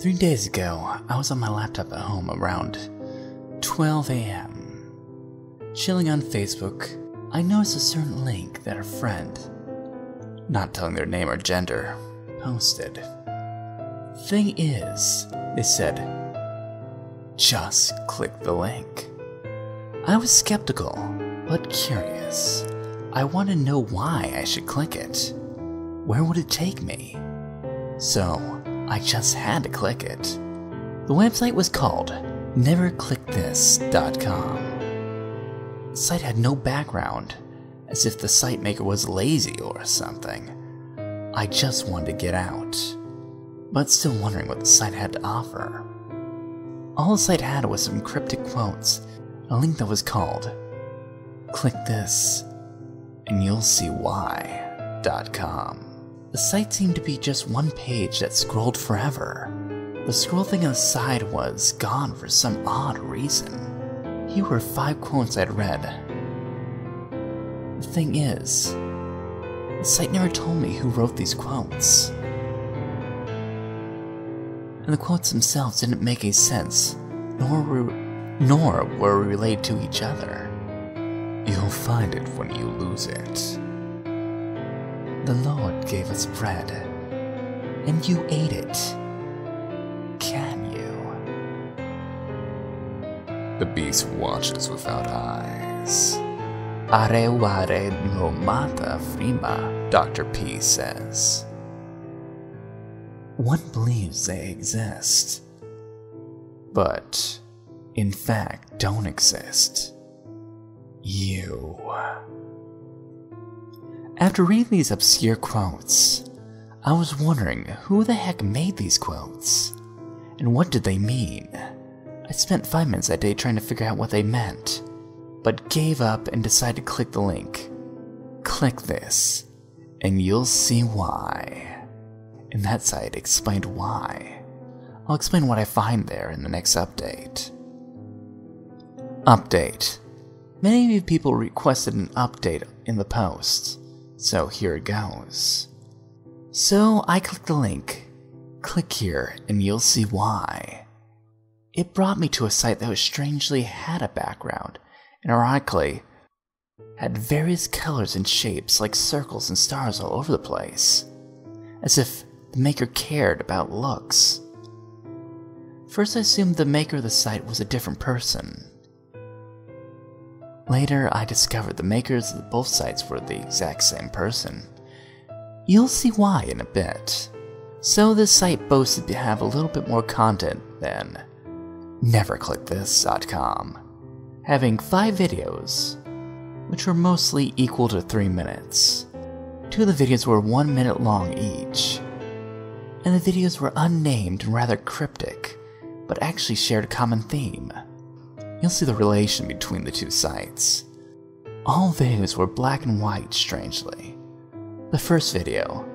Three days ago, I was on my laptop at home around 12 a.m. Chilling on Facebook, I noticed a certain link that a friend, not telling their name or gender, posted. Thing is, they said, just click the link. I was skeptical, but curious. I want to know why I should click it. Where would it take me? So, I just had to click it. The website was called neverclickthis.com. The site had no background, as if the site maker was lazy or something. I just wanted to get out, but still wondering what the site had to offer. All the site had was some cryptic quotes, a link that was called Click this and you'll see why.com. The site seemed to be just one page that scrolled forever. The scroll thing on the side was gone for some odd reason. Here were five quotes I'd read. The thing is, the site never told me who wrote these quotes. And the quotes themselves didn't make any sense, nor were, nor were related to each other. You'll find it when you lose it. The Lord gave us bread, and you ate it. Can you? The beast watches without eyes. Are ware no mata frima, Dr. P says. One believes they exist, but in fact don't exist. You. After reading these obscure quotes, I was wondering who the heck made these quotes, and what did they mean. I spent five minutes that day trying to figure out what they meant, but gave up and decided to click the link. Click this, and you'll see why. And that site explained why. I'll explain what I find there in the next update. Update. Many of you people requested an update in the post. So here it goes. So I clicked the link. Click here and you'll see why. It brought me to a site that was strangely had a background, and ironically, had various colors and shapes like circles and stars all over the place, as if the maker cared about looks. First, I assumed the maker of the site was a different person. Later, I discovered the makers of both sites were the exact same person. You'll see why in a bit. So this site boasted to have a little bit more content than NeverClickThis.com, having 5 videos, which were mostly equal to 3 minutes. Two of the videos were 1 minute long each, and the videos were unnamed and rather cryptic, but actually shared a common theme you'll see the relation between the two sites. All videos were black and white, strangely. The first video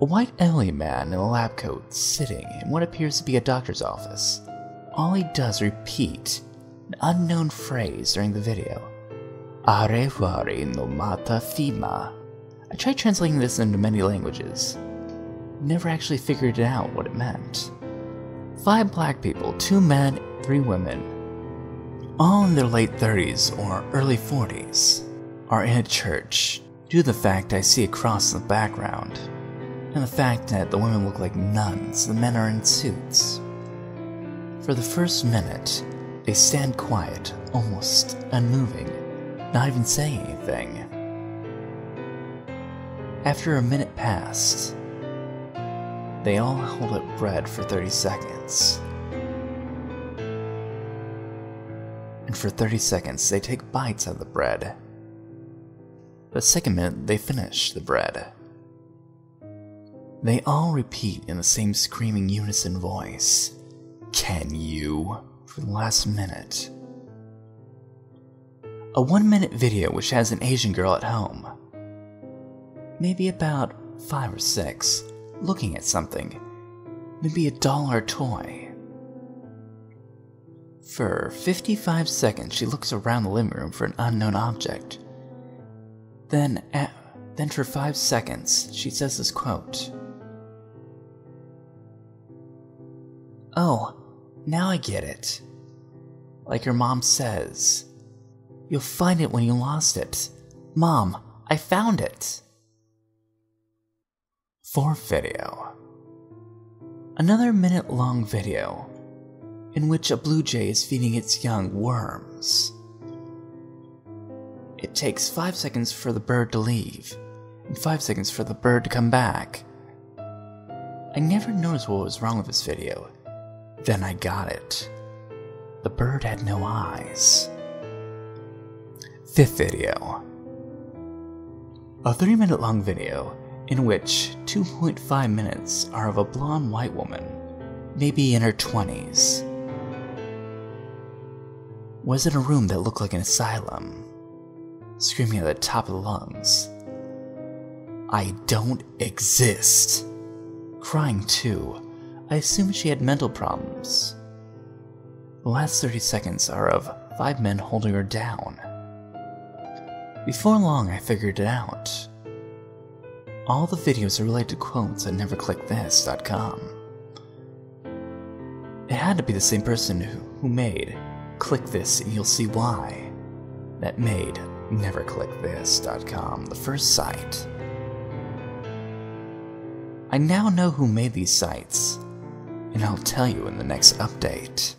a white alien man in a lab coat sitting in what appears to be a doctor's office. All he does repeat an unknown phrase during the video. Arevari no mata fima. I tried translating this into many languages. Never actually figured out what it meant. Five black people, two men, three women, all in their late 30s or early 40s, are in a church due to the fact I see a cross in the background, and the fact that the women look like nuns, the men are in suits. For the first minute, they stand quiet, almost unmoving, not even saying anything. After a minute passed, they all hold up bread for 30 seconds. And for 30 seconds they take bites out of the bread. The second minute they finish the bread. They all repeat in the same screaming unison voice, Can you? for the last minute. A one minute video which has an Asian girl at home. Maybe about five or six, looking at something. Maybe a doll or toy. For 55 seconds, she looks around the living room for an unknown object. Then, at, then for five seconds, she says this quote Oh, now I get it. Like your mom says, you'll find it when you lost it. Mom, I found it. For video. Another minute long video in which a blue jay is feeding its young worms. It takes 5 seconds for the bird to leave, and 5 seconds for the bird to come back. I never noticed what was wrong with this video. Then I got it. The bird had no eyes. Fifth video. A 3 minute long video in which 2.5 minutes are of a blonde white woman, maybe in her 20s, was in a room that looked like an asylum, screaming at the top of the lungs, I don't exist. Crying too. I assumed she had mental problems. The last 30 seconds are of five men holding her down. Before long, I figured it out. All the videos are related to quotes at neverclickthis.com. It had to be the same person who, who made Click This and You'll See Why that made neverclickthis.com the first site. I now know who made these sites, and I'll tell you in the next update.